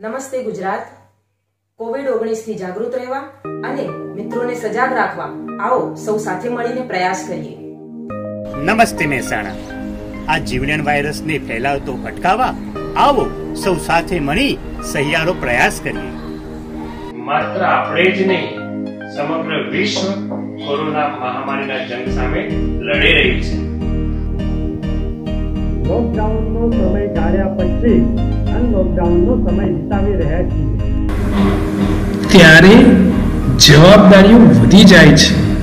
નમસ્તે ગુજરાત. કોવિડ ઓગણીસથી જાગૃત રહેવા અને મિત્રોને સજાગ રાખવા આવો સૌ સાથે મળીને પ્રયાસ કરીએ. નમસ્તે મહેસાણા આ જીવલેણ વાયરસને ફેલાવતો અટકાવવા આવો સૌ સાથે મળી સહિયારો પ્રયાસ કરીએ. માત્ર આપણે જ નહીં સમગ્ર વિશ્વ કોરોના મહામારીના જંગ સામે લડી રહ્યું છે. લોકડાઉનનો સમય કાઢ્યા પછી સમય વિતાવી રહ્યા છીએ. ત્યારે જવાબદારીઓ વધી જાય છે.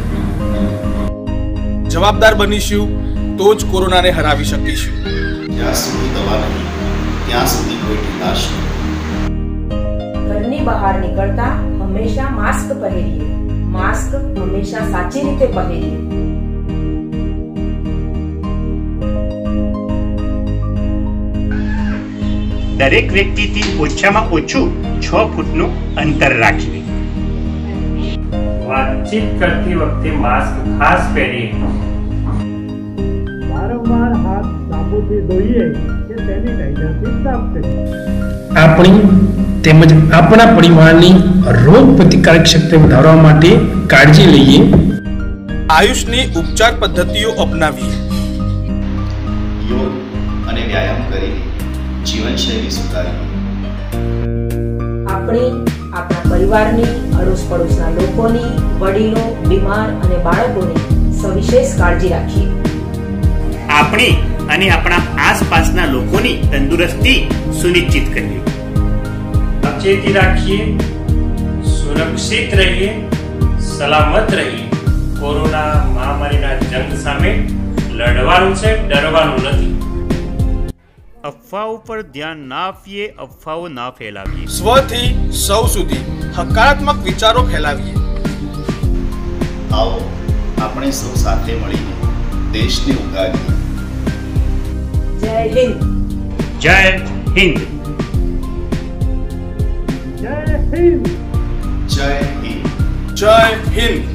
જવાબદાર બનીશું તો જ કોરોનાને હરાવી શકીશું. જ્યાં સુધી દવા નહીં ત્યાં સુધી કોઈ ઢીલાશ નહીં. ઘરની બહાર નીકળતા હંમેશા માસ્ક પહેરીએ. માસ્ક હંમેશા સાચી રીતે પહેરીએ. દરેક વ્યક્તિથી ઓછામાં ઓછું છ ફૂટનું અંતર રાખીએ. વાતચીત કરતી વખતે માસ્ક ખાસ પહેરીએ. વારંવાર હાથ સાબુથી ધોઈએ કે સેનિટાઈઝરથી સાફ કરીએ. આપણી તેમજ આપણા પરિવારની રોગ પ્રતિકારક શક્તિ વધારવા માટે કાળજી લઈએ. આયુષની ઉપચાર પદ્ધતિઓ અપનાવીએ. યોગ અને વ્યાયામ કરીને જીવનશૈલી સુધારીએ આપણે આપણા પરિવારની અડોશ પડોશના લોકોની વડીલો બીમાર અને બાળકોની સવિશેષ કાળજી રાખીએ આપણે અને આપણા આસપાસના લોકોની તંદુરસ્તી સુનિશ્ચિત કરીએ. સાવચેતી રાખીએ સુરક્ષિત રહીએ સલામત રહીએ. કોરોના મહામારીના જંગ સામે લડવાનું છે ડરવાનું નથી. અફવાઓ પર ધ્યાન ના આપીએ અફવાઓ ના ફેલાવીએ. સ્વથી સૌ સુધી હકારાત્મક વિચારો ફેલાવીએ. આવો આપણે સૌ સાથે મળીને દેશને ઉગાડીએ. જય હિન્દ. જય હિન્દ. જય હિન્દ. જય હિન્દ. જય હિન્દ.